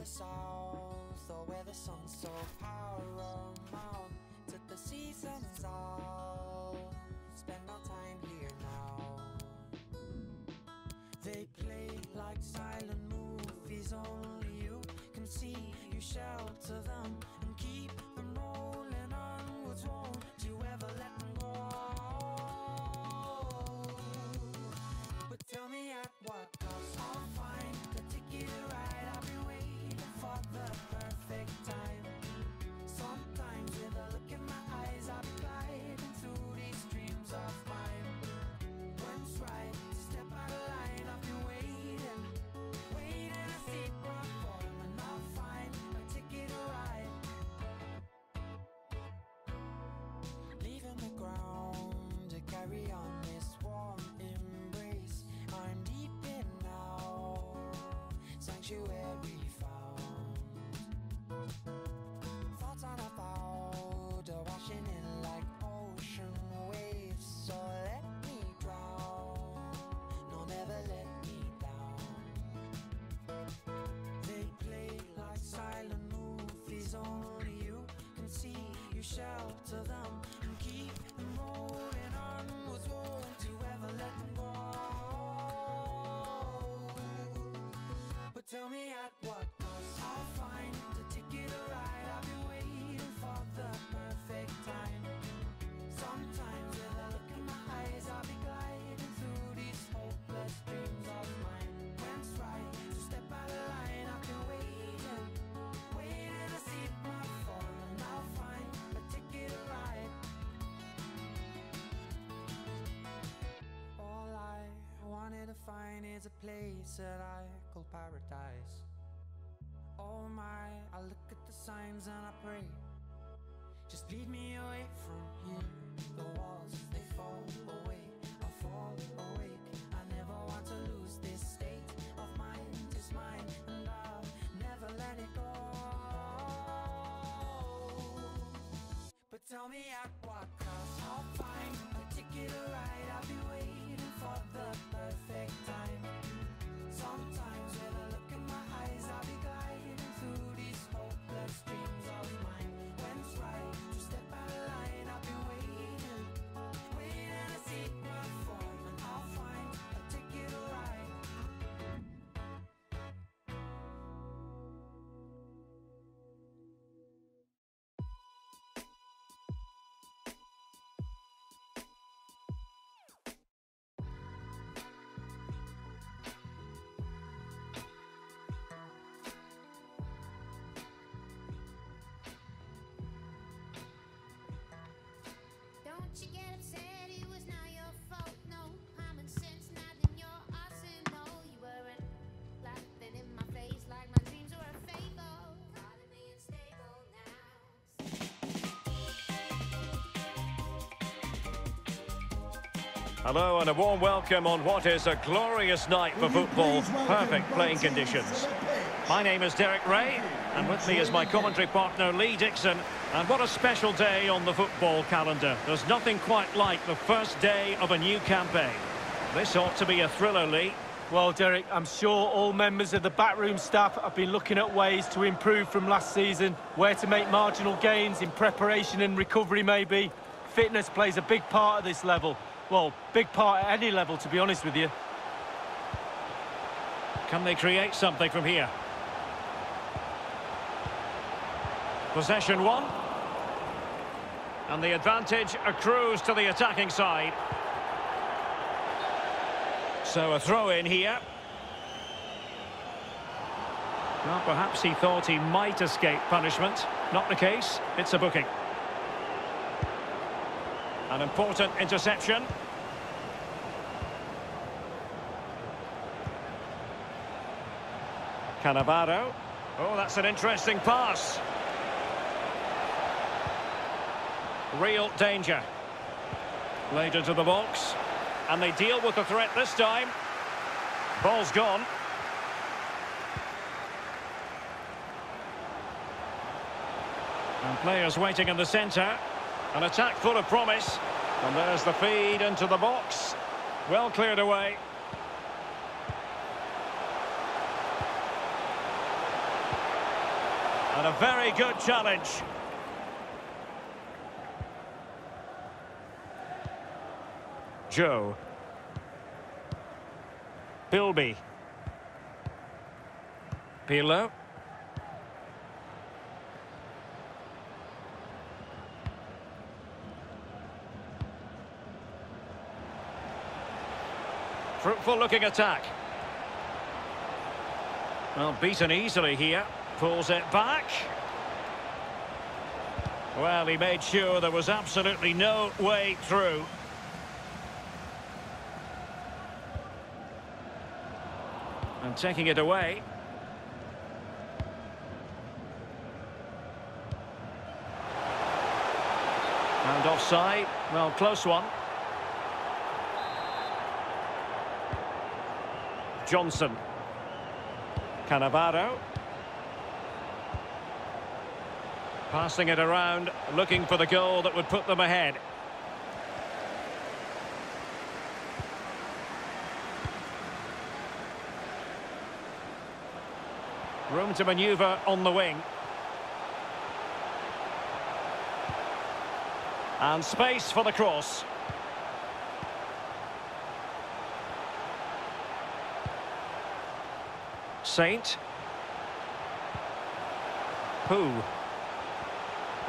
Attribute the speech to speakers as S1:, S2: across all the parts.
S1: the south, or where the sun's so paramount, to the seasons out. Spend our time here now. They play like silent movies, only you can see. You shelter them carry on this warm embrace. I'm deep in now, sanctuary found. Thoughts on about are washing in like ocean waves. So let me drown, no, never let me down. They play like silent movies, only you can see. You shelter them to find is a place that I call paradise. Oh my, I look at the signs and I pray. Just lead me away from
S2: Hello and a warm welcome on what is a glorious night for football. Perfect playing conditions. My name is Derek Rae, and with me is my commentary partner Lee Dixon. And what a special day on the football calendar. There's nothing quite like the first day of a new campaign. This ought to be a thriller, Lee.
S3: Well, Derek, I'm sure all members of the backroom staff have been looking at ways to improve from last season, where to make marginal gains in preparation and recovery maybe. Fitness plays a big part at this level. Well, big part at any level, to be honest with you.
S2: Can they create something from here? Possession one. And the advantage accrues to the attacking side. So a throw in here. Well, perhaps he thought he might escape punishment. Not the case. It's a booking. An important interception. Cannavaro. Oh, that's an interesting pass. Real danger. Laid into the box. And they deal with the threat this time. Ball's gone. And players waiting in the centre. An attack full of promise. And there's the feed into the box. Well cleared away. And a very good challenge. Joe. Bilby. Pirlo. Fruitful looking attack. Well, beaten easily here. Pulls it back. Well, he made sure there was absolutely no way through. And taking it away. And offside. Well, close one. Johnson. Cannavaro. Passing it around, looking for the goal that would put them ahead. Room to manoeuvre on the wing. And space for the cross. Saint. Who?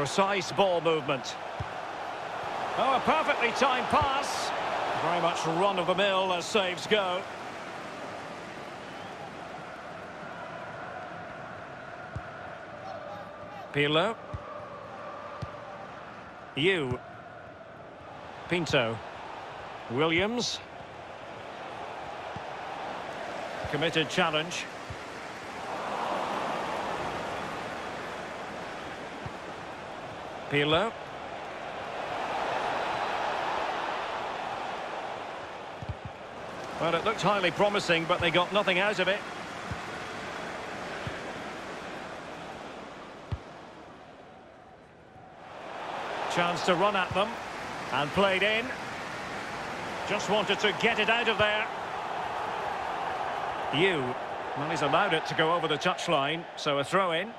S2: Precise ball movement. Oh, a perfectly timed pass. Very much run-of-the-mill as saves go. Pirlo. You. Pinto. Williams. Committed challenge. Well, it looked highly promising, but they got nothing out of it. Chance to run at them. And played in. Just wanted to get it out of there. You. Well, he's allowed it to go over the touchline, so a throw-in.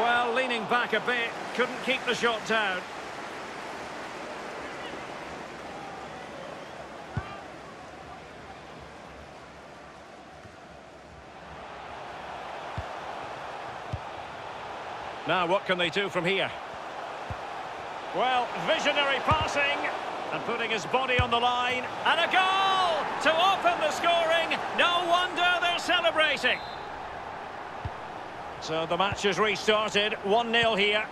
S2: Well, leaning back a bit, couldn't keep the shot down. Now, what can they do from here? Well, visionary passing and putting his body on the line. And a goal to open the scoring. No wonder they're celebrating. So the match has restarted. 1-0 here.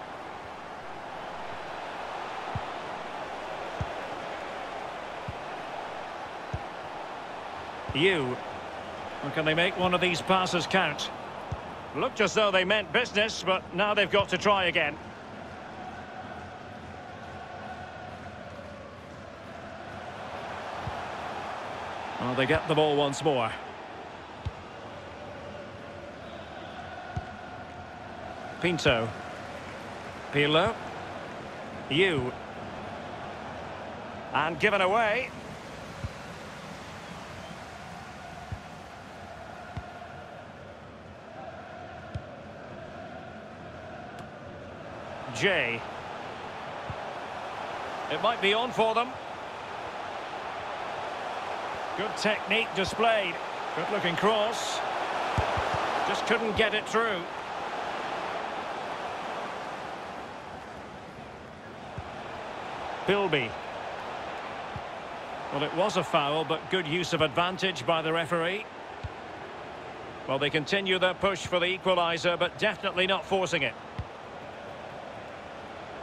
S2: You. Can they make one of these passes count? Looked as though they meant business, but now they've got to try again. Well, they get the ball once more. Pinto. Pirlo. You. And given away. Jay. It might be on for them. Good technique displayed. Good looking cross. Just couldn't get it through. Bilby. Well, it was a foul, but good use of advantage by the referee. Well, they continue their push for the equaliser, but definitely not forcing it.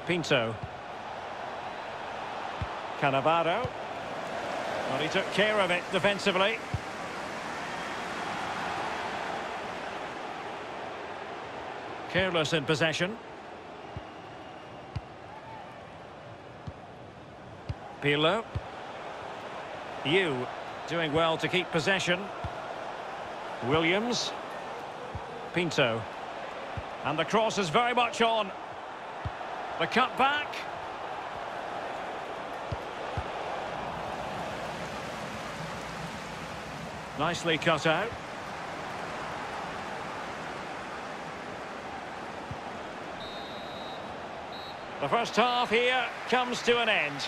S2: Pinto. Cannavaro. Well, he took care of it defensively. Careless in possession. Pirlo. you doing well to keep possession. Williams. Pinto. And the cross is very much on. The cut back. Nicely cut out. The first half here comes to an end.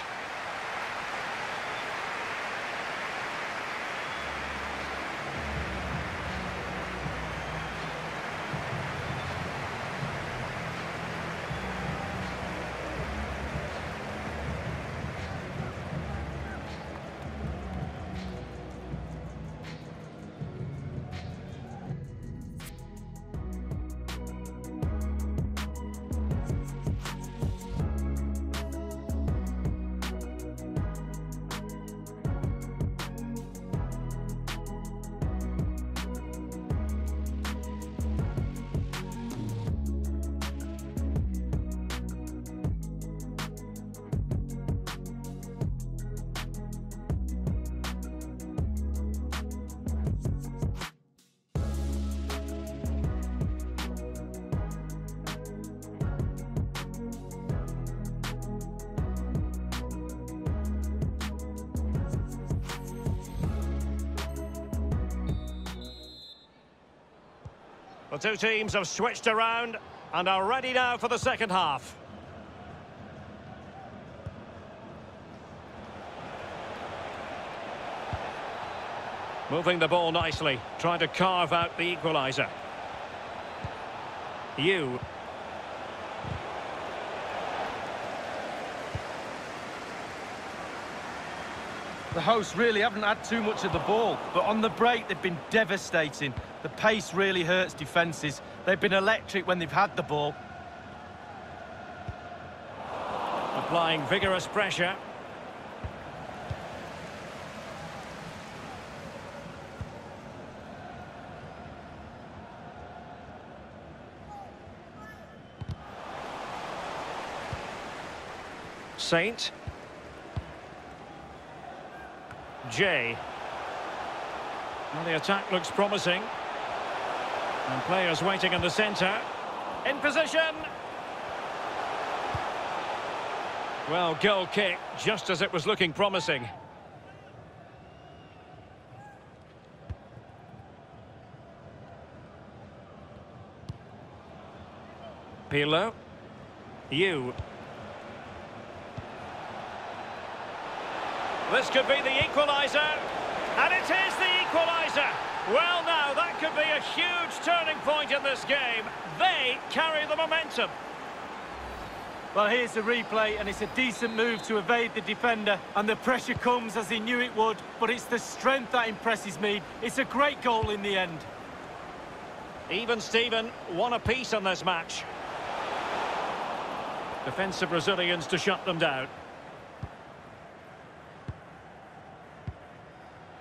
S2: The two teams have switched around and are ready now for the second half. Moving the ball nicely, trying to carve out the equaliser. You.
S3: The hosts really haven't had too much of the ball, but on the break they've been devastating. The pace really hurts defences. They've been electric when they've had the ball.
S2: Applying vigorous pressure. Saint. Jay. Well, the attack looks promising. And players waiting in the centre. In position. Well, goal kick, just as it was looking promising. Pirlo. You. This could be the equaliser. And it is the equaliser. Well, now, that a huge turning point in this game. They carry the momentum.
S3: Well, here's the replay, and it's a decent move to evade the defender. And the pressure comes as he knew it would, but it's the strength that impresses me. It's a great goal in the end.
S2: Even Steven, one apiece on this match. Defensive Brazilians to shut them down.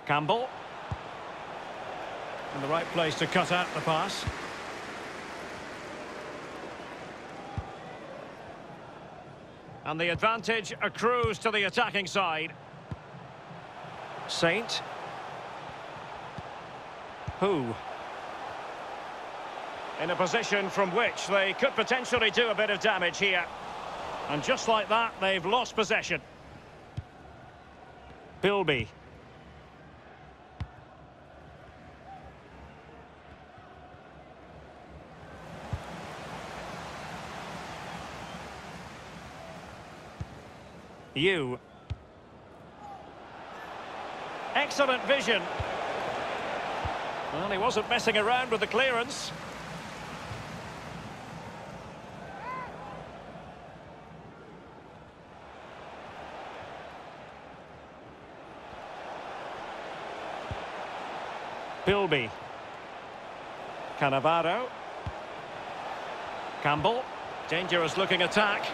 S2: Campbell. In the right place to cut out the pass. And the advantage accrues to the attacking side. Saint. Who? In a position from which they could potentially do a bit of damage here. And just like that, they've lost possession. Bilby. You. Excellent vision. Well, he wasn't messing around with the clearance. Bilby. Cannavaro. Campbell. Dangerous looking attack.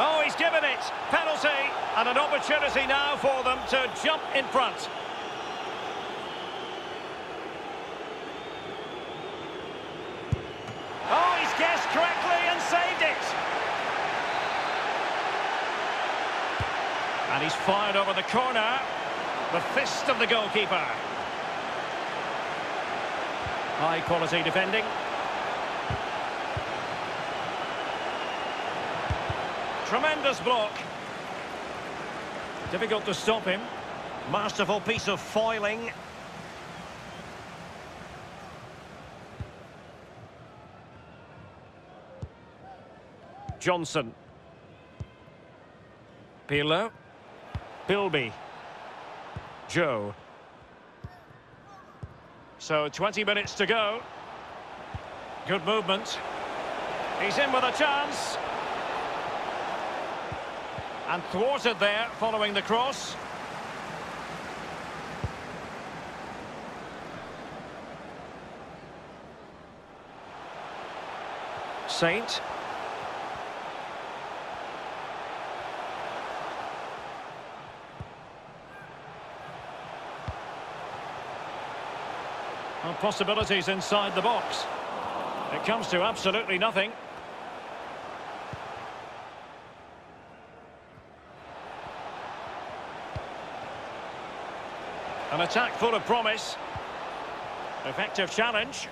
S2: Oh, he's given it. Penalty. And an opportunity now for them to jump in front. Oh, he's guessed correctly and saved it. And he's fired over the corner. The fist of the goalkeeper. High quality defending. Tremendous block. Difficult to stop him. Masterful piece of foiling. Johnson. Pirlo. Bilby. Joe. So 20 minutes to go. Good movement. He's in with a chance. And thwarted there following the cross. Saint. Possibilities inside the box. It comes to absolutely nothing. An attack full of promise. Effective challenge.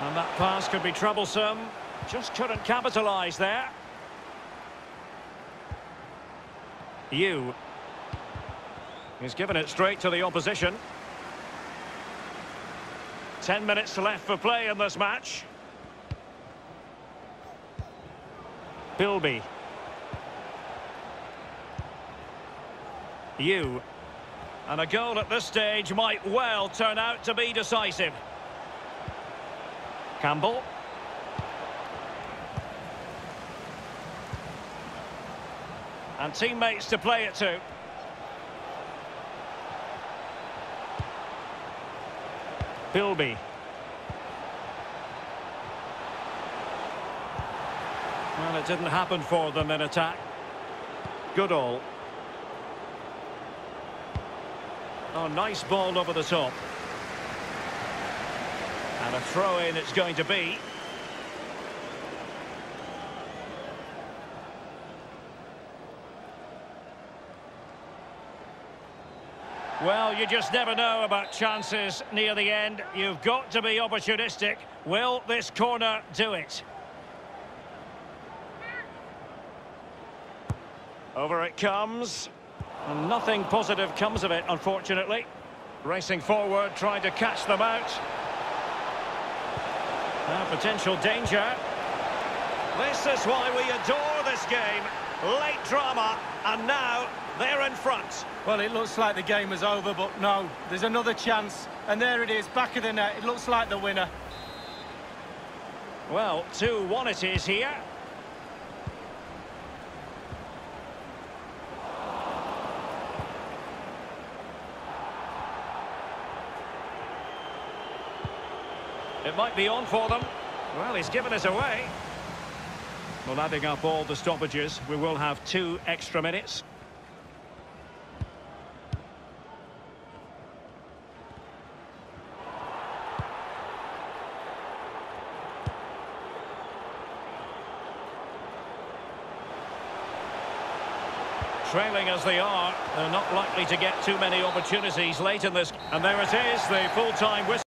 S2: And that pass could be troublesome. Just couldn't capitalise there. You. He's given it straight to the opposition. Ten minutes left for play in this match. Bilby. You. And a goal at this stage might well turn out to be decisive. Campbell. And teammates to play it to. Bilby. Well, it didn't happen for them in attack. Goodall. Oh, nice ball over the top. And a throw-in it's going to be. Well, you just never know about chances near the end. You've got to be opportunistic. Will this corner do it? Over it comes. And nothing positive comes of it, unfortunately. Racing forward, trying to catch them out. Now, potential danger. This is why we adore this game. Late drama, and now they're in front.
S3: Well, it looks like the game is over, but no, there's another chance. And there it is, back of the net. It looks like the winner.
S2: Well, 2-1 it is here. It might be on for them. Well, he's given it away. Well, adding up all the stoppages, we will have two extra minutes. Trailing as they are, they're not likely to get too many opportunities late in this. And there it is, the full-time whistle.